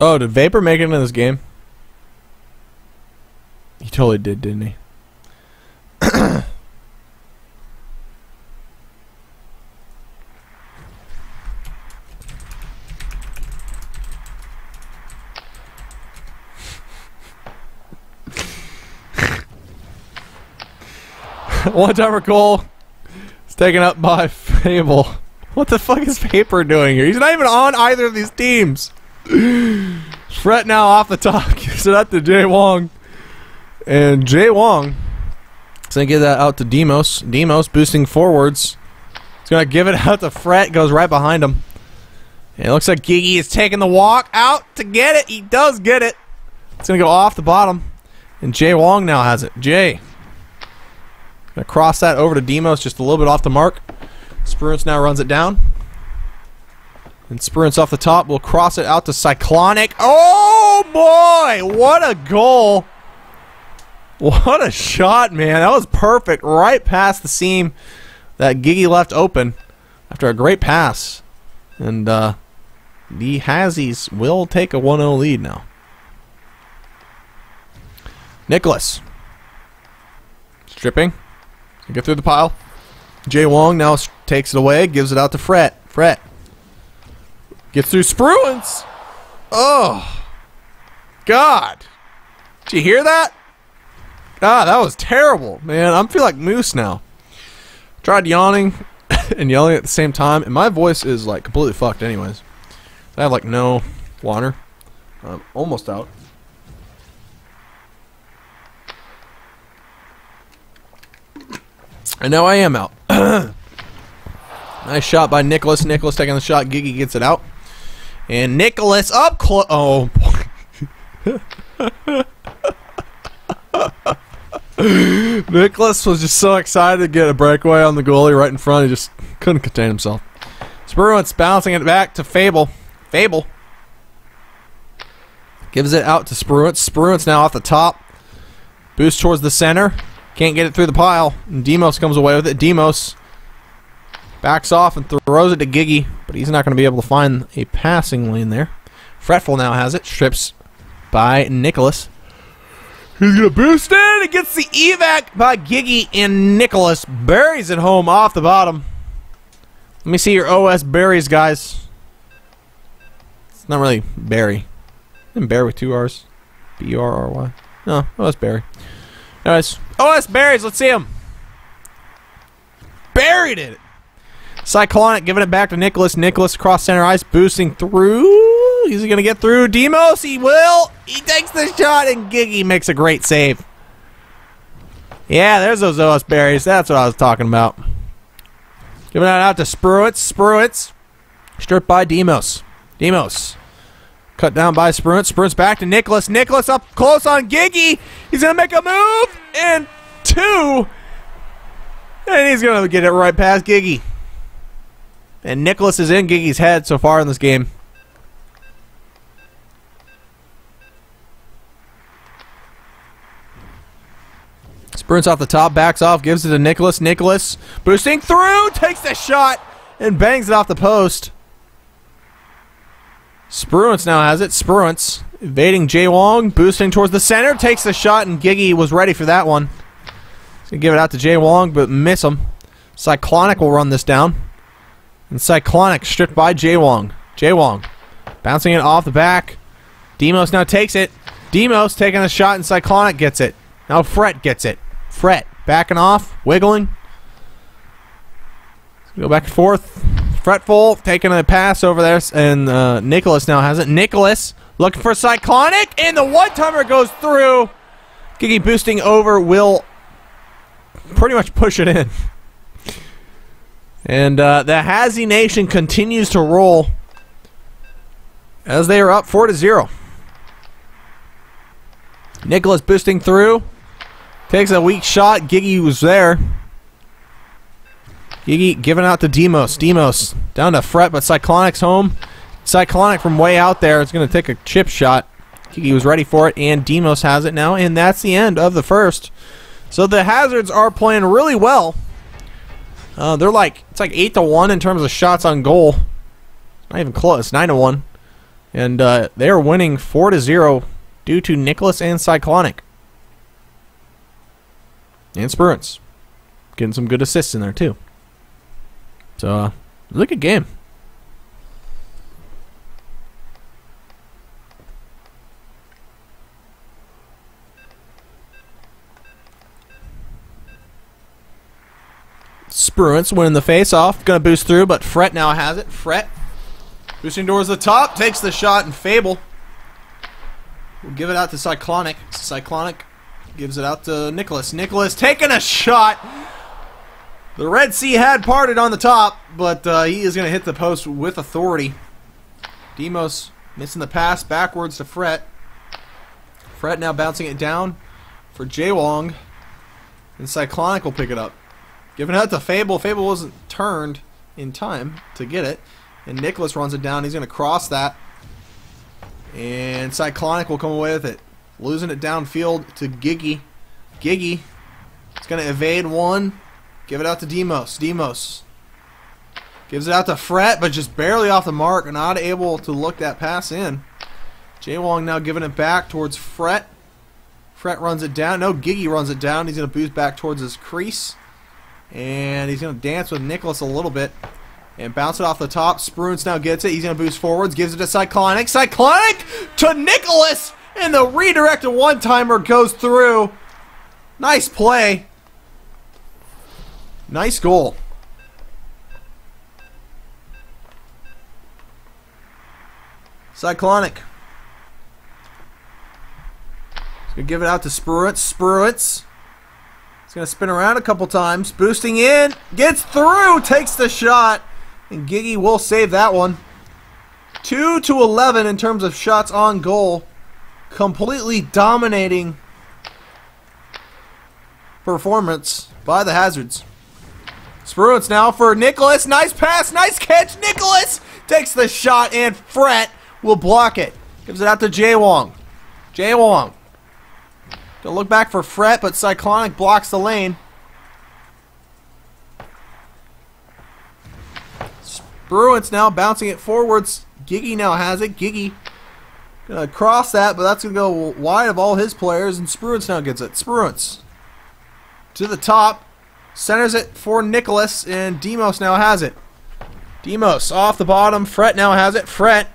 Oh, did Vapor make it into this game? He totally did, didn't he? One timer Cole is taken up by Fable. What the fuck is Vapor doing here? He's not even on either of these teams. Fret now off the top. Gives it out to Jay Wong. And Jay Wong is going to give that out to Demos. Demos boosting forwards. He's going to give it out to Fret. Goes right behind him. And it looks like Gigi is taking the walk out to get it. He does get it. It's going to go off the bottom. And Jay Wong now has it. Jay. To cross that over to Demos just a little bit off the mark. Spruance now runs it down. And Spruance off the top We'll cross it out to Cyclonic. Oh boy! What a goal! What a shot, man. That was perfect. Right past the seam that Gigi left open after a great pass. And uh, the Hazzies will take a 1 0 lead now. Nicholas. Stripping. Get through the pile. Jay Wong now takes it away, gives it out to Fret. Fret. Gets through Spruance. Oh. God. Did you hear that? God, that was terrible, man. I'm feel like Moose now. Tried yawning and yelling at the same time, and my voice is like completely fucked anyways. I have like no water. I'm almost out. And now I am out. nice shot by Nicholas. Nicholas taking the shot. Gigi gets it out. And Nicholas up close. Oh. Nicholas was just so excited to get a breakaway on the goalie right in front. He just couldn't contain himself. Spruance bouncing it back to Fable. Fable gives it out to Spruance. Spruance now off the top. Boost towards the center. Can't get it through the pile. And Demos comes away with it. Demos backs off and throws it to Gigi, but he's not going to be able to find a passing lane there. Fretful now has it. Strips by Nicholas. He's going to boost it. It gets the evac by Gigi, and Nicholas buries it home off the bottom. Let me see your OS berries, guys. It's not really berry. Isn't bear with two R's? B R R Y. No, OS berry. Anyways, OS berries. Let's see him. Buried it. Cyclonic giving it back to Nicholas. Nicholas cross center ice, boosting through. He's going to get through. Demos, he will. He takes the shot, and Gigi makes a great save. Yeah, there's those OS berries. That's what I was talking about. Giving that out to Spruance. Spruance. Stripped by Demos. Demos. Cut down by Spruance. Spruance back to Nicholas. Nicholas up close on Gigi. He's going to make a move. And two. And he's going to get it right past Gigi. And Nicholas is in Gigi's head so far in this game. Sprints off the top, backs off, gives it to Nicholas. Nicholas boosting through, takes the shot, and bangs it off the post. Spruance now has it. Spruance evading Jay Wong, boosting towards the center, takes the shot, and Gigi was ready for that one. He's going to give it out to Jay Wong, but miss him. Cyclonic will run this down. And Cyclonic stripped by Jay Wong. Jay Wong bouncing it off the back. Demos now takes it. Demos taking the shot, and Cyclonic gets it. Now Fret gets it. Fret backing off, wiggling. Go back and forth. Fretful taking a pass over there, and uh, Nicholas now has it. Nicholas looking for Cyclonic, and the one timer goes through. Gigi boosting over will pretty much push it in. And uh, the Hazzy Nation continues to roll as they are up 4 to 0. Nicholas boosting through. Takes a weak shot. Gigi was there. Gigi giving out to Demos. Demos down to Fret, but Cyclonic's home. Cyclonic from way out there is going to take a chip shot. Gigi was ready for it, and Demos has it now, and that's the end of the first. So the Hazards are playing really well. Uh, they're like it's like eight to one in terms of shots on goal. Not even close. Nine to one. And uh, they are winning 4 to 0 due to Nicholas and Cyclonic. And Spruance. Getting some good assists in there, too. So, uh, look at game. Spruance winning the face off. Gonna boost through, but Fret now has it. Fret boosting towards the top. Takes the shot, and Fable will give it out to Cyclonic. Cyclonic gives it out to Nicholas. Nicholas taking a shot. The Red Sea had parted on the top, but uh, he is going to hit the post with authority. Demos missing the pass backwards to Fret. Fret now bouncing it down for Jaywong. And Cyclonic will pick it up. Giving out to Fable. Fable wasn't turned in time to get it. And Nicholas runs it down. He's going to cross that. And Cyclonic will come away with it. Losing it downfield to Giggy. Giggy is going to evade one. Give it out to Demos. Demos gives it out to Fret, but just barely off the mark. Not able to look that pass in. Jay Wong now giving it back towards Fret. Fret runs it down. No, Giggy runs it down. He's going to boost back towards his crease. And he's going to dance with Nicholas a little bit. And bounce it off the top. Spruance now gets it. He's going to boost forwards. Gives it to Cyclonic. Cyclonic to Nicholas. And the redirected one-timer goes through. Nice play. Nice goal. Cyclonic. He's going to give it out to Spruance. Spruance. He's going to spin around a couple times. Boosting in. Gets through. Takes the shot. And Giggy will save that one. 2 to 11 in terms of shots on goal. Completely dominating performance by the Hazards. Spruance now for Nicholas. Nice pass. Nice catch. Nicholas takes the shot and Fret will block it. Gives it out to Jay Wong. Jaywong. Jaywong. Gonna look back for Fret, but Cyclonic blocks the lane. Spruance now bouncing it forwards. Giggy now has it. Giggy gonna cross that, but that's gonna go wide of all his players, and Spruance now gets it. Spruance to the top, centers it for Nicholas, and Demos now has it. Demos off the bottom. Fret now has it. Fret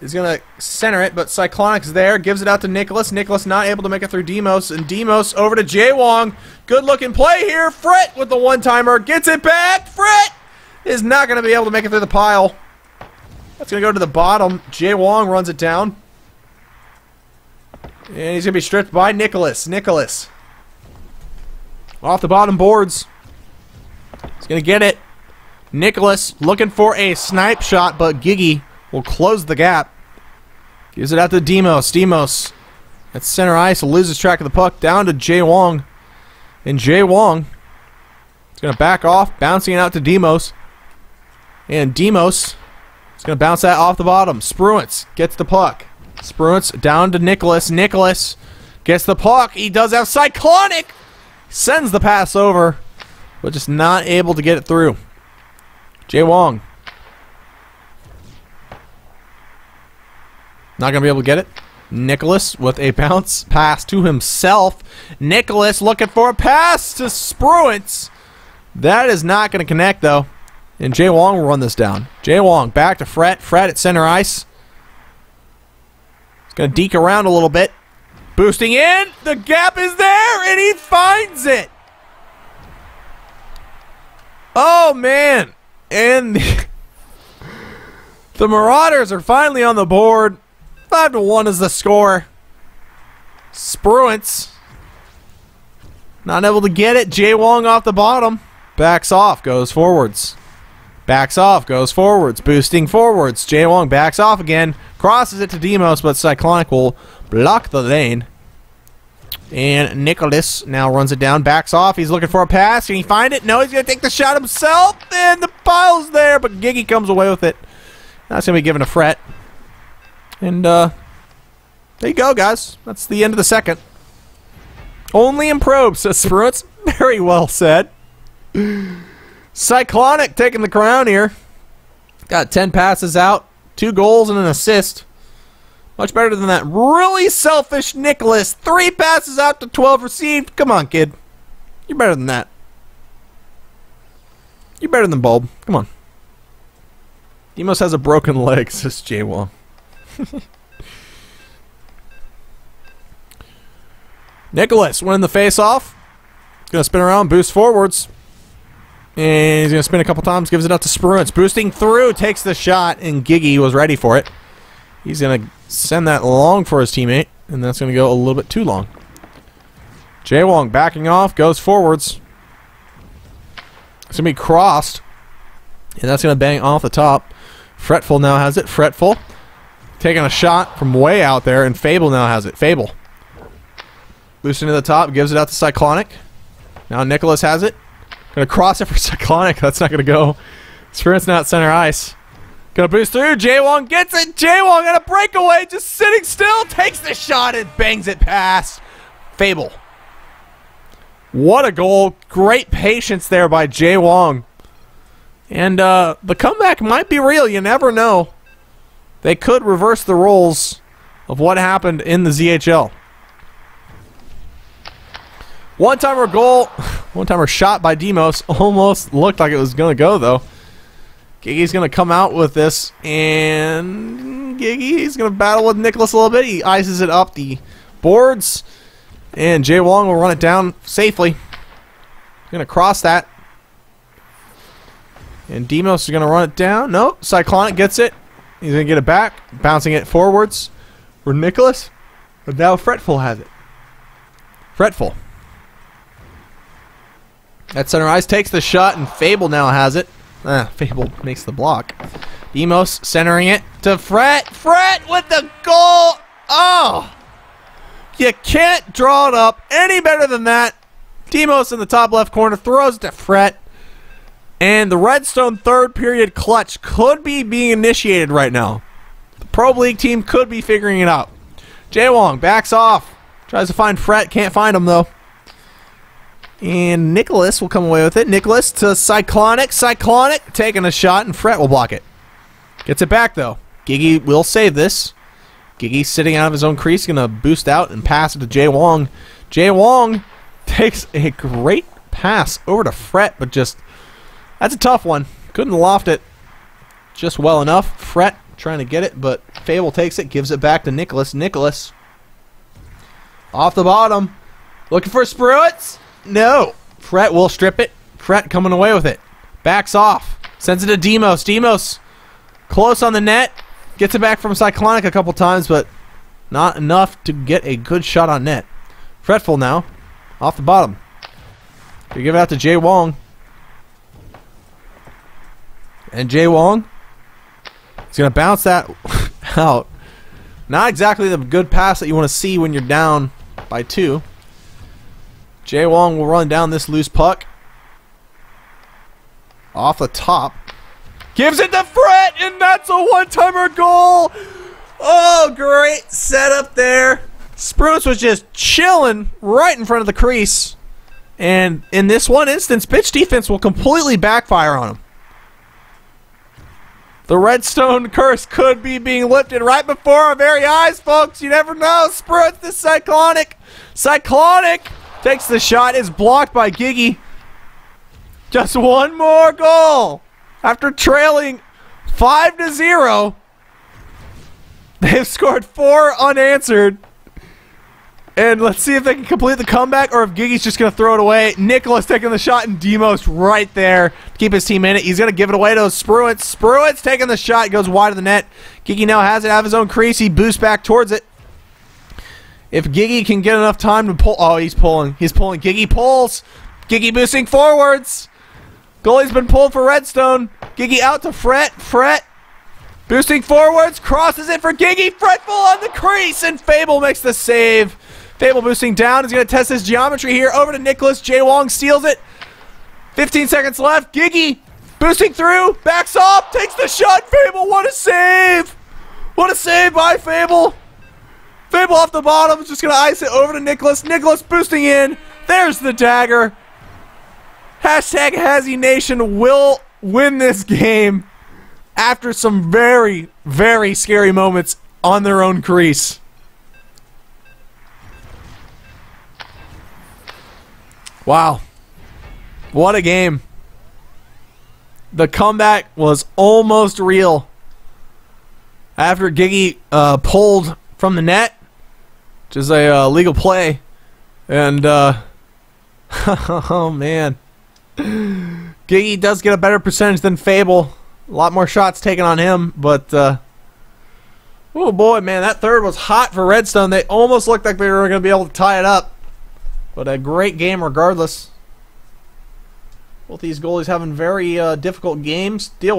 is going to center it, but Cyclonic's there. Gives it out to Nicholas. Nicholas not able to make it through Demos. And Demos over to Jay Wong. Good looking play here. Fret with the one-timer. Gets it back. Fret is not going to be able to make it through the pile. That's going to go to the bottom. Jay Wong runs it down. And he's going to be stripped by Nicholas. Nicholas. Off the bottom boards. He's going to get it. Nicholas looking for a snipe shot, but Giggy will close the gap. Gives it out to Demos. Demos at center ice loses track of the puck down to Jay Wong. And Jay Wong is going to back off, bouncing it out to Demos. And Demos is going to bounce that off the bottom. Spruance gets the puck. Spruance down to Nicholas. Nicholas gets the puck. He does have Cyclonic. Sends the pass over, but just not able to get it through. Jay Wong Not going to be able to get it. Nicholas with a bounce pass to himself. Nicholas looking for a pass to Spruance. That is not going to connect, though. And Jay Wong will run this down. Jay Wong back to Fret. Fret at center ice. He's going to deke around a little bit. Boosting in. The gap is there, and he finds it. Oh, man. And the Marauders are finally on the board. Five to one is the score. Spruance. Not able to get it. Jay Wong off the bottom. Backs off, goes forwards. Backs off, goes forwards. Boosting forwards. Jay Wong backs off again. Crosses it to Demos, but Cyclonic will block the lane. And Nicholas now runs it down, backs off. He's looking for a pass. Can he find it? No, he's going to take the shot himself. And the pile's there, but Giggy comes away with it. That's going to be given a fret. And uh, there you go, guys. That's the end of the second. Only in probes, says Spruance. Very well said. Cyclonic taking the crown here. Got 10 passes out, Two goals and an assist. Much better than that really selfish Nicholas. Three passes out to 12 received. Come on, kid. You're better than that. You're better than Bulb. Come on. Demos has a broken leg, says Wong. Nicholas winning the face off. Gonna spin around, boost forwards. And he's gonna spin a couple times, gives it up to Spruance. Boosting through, takes the shot, and Giggy was ready for it. He's gonna send that long for his teammate, and that's gonna go a little bit too long. Jay Wong backing off, goes forwards. It's gonna be crossed. And that's gonna bang off the top. Fretful now has it. Fretful. Taking a shot from way out there, and Fable now has it. Fable. Loosening to the top, gives it out to Cyclonic. Now Nicholas has it. Gonna cross it for Cyclonic. That's not gonna go. Sprint's now at center ice. Gonna boost through. Jaywong gets it. Jaywong on a breakaway, just sitting still, takes the shot and bangs it past. Fable. What a goal. Great patience there by Jay Wong. And uh, the comeback might be real. You never know. They could reverse the roles of what happened in the ZHL. One timer goal, one timer shot by Demos. Almost looked like it was going to go, though. Giggy's going to come out with this, and Giggy's going to battle with Nicholas a little bit. He ices it up the boards, and Jay Wong will run it down safely. Going to cross that. And Demos is going to run it down. Nope, Cyclonic gets it. He's going to get it back, bouncing it forwards for Nicholas. But now Fretful has it. Fretful. At center ice takes the shot, and Fable now has it. Ah, Fable makes the block. Demos centering it to Fret. Fret with the goal. Oh! You can't draw it up any better than that. Demos in the top left corner throws it to Fret. And the Redstone third period clutch could be being initiated right now. The Pro League team could be figuring it out. Jay Wong backs off. Tries to find Fret. Can't find him, though. And Nicholas will come away with it. Nicholas to Cyclonic. Cyclonic taking a shot, and Fret will block it. Gets it back, though. Giggy will save this. Giggy sitting out of his own crease, going to boost out and pass it to Jay Wong. Jay Wong takes a great pass over to Fret, but just that's a tough one. Couldn't loft it just well enough. Fret trying to get it, but Fable takes it, gives it back to Nicholas. Nicholas off the bottom, looking for Spruance. No. Fret will strip it. Fret coming away with it. Backs off. Sends it to Demos. Demos close on the net. Gets it back from Cyclonic a couple times, but not enough to get a good shot on net. Fretful now. Off the bottom. We give it out to Jay Wong. And Jay Wong is going to bounce that out. Not exactly the good pass that you want to see when you're down by two. Jay Wong will run down this loose puck. Off the top. Gives it to Fret, and that's a one-timer goal! Oh, great setup there. Spruce was just chilling right in front of the crease. And in this one instance, pitch defense will completely backfire on him. The redstone curse could be being lifted right before our very eyes, folks. You never know. Spruce the Cyclonic. Cyclonic takes the shot, is blocked by Giggy. Just one more goal. After trailing 5 to 0, they've scored four unanswered. And let's see if they can complete the comeback or if Giggy's just going to throw it away. Nicholas taking the shot and Demos right there to keep his team in it. He's going to give it away to Spruance. Spruance taking the shot. goes wide of the net. Giggy now has it out of his own crease. He boosts back towards it. If Giggy can get enough time to pull. Oh, he's pulling. He's pulling. Giggy pulls. Giggy boosting forwards. Goalie's been pulled for Redstone. Giggy out to Fret. Fret. Boosting forwards. Crosses it for Giggy. Fretful on the crease. And Fable makes the save. Fable boosting down. He's going to test his geometry here. Over to Nicholas. Jay Wong steals it. 15 seconds left. Giggy boosting through. Backs off. Takes the shot. Fable. What a save. What a save by Fable. Fable off the bottom. Just going to ice it over to Nicholas. Nicholas boosting in. There's the dagger. Hashtag Hazzy Nation will win this game. after some very, very scary moments on their own crease. Wow. What a game. The comeback was almost real. After Giggy uh, pulled from the net, which is a uh, legal play, and uh, oh man, Giggy does get a better percentage than Fable. A lot more shots taken on him, but uh, oh boy, man, that third was hot for Redstone. They almost looked like they were going to be able to tie it up, but a great game regardless. Both these goalies having very uh, difficult games. Deal.